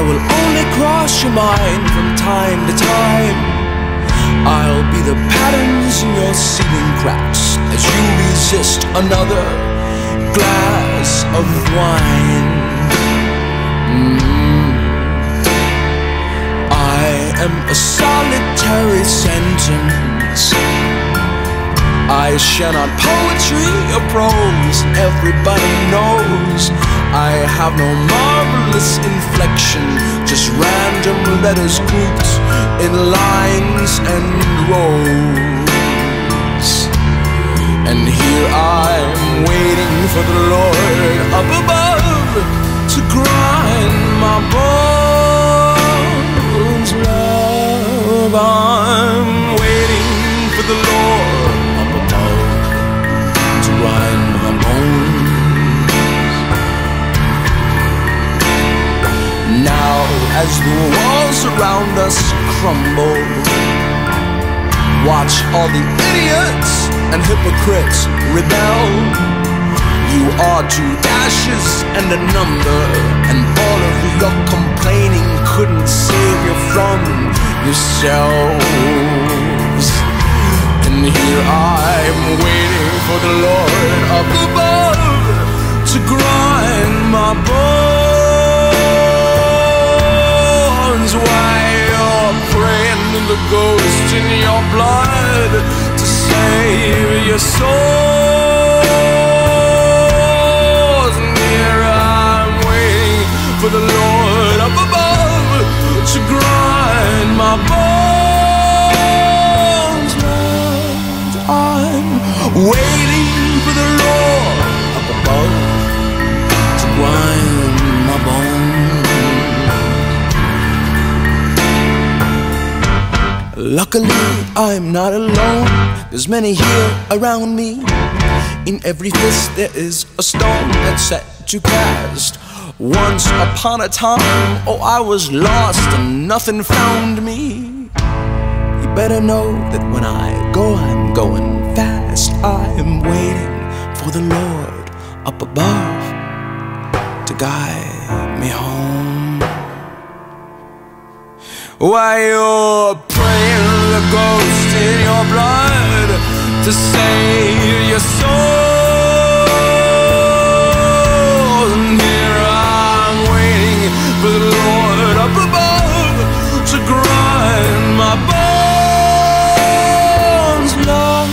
I will only cross your mind from time to time. I'll be the patterns in your ceiling cracks as you resist another glass of wine. Mm. I am a solitary sentence. I share not poetry or prose, everybody knows. I have no marvelous inflection, just random letters grouped in lines and rows. And here I'm waiting for the Lord as the walls around us crumble, watch all the idiots and hypocrites rebel. You are two dashes and a number, and all of your complaining couldn't save you from yourselves. And here I'm waiting for the Lord up above to grind my bones the ghost in your blood to save your souls. Luckily, I'm not alone. There's many here around me. In every fist, there is a stone that's set to cast. Once upon a time, oh, I was lost and nothing found me. You better know that when I go, I'm going fast. I am waiting for the Lord up above to guide me home. While you're praying the ghost in your blood to save your soul. And here I'm waiting for the Lord up above to grind my bones. Love,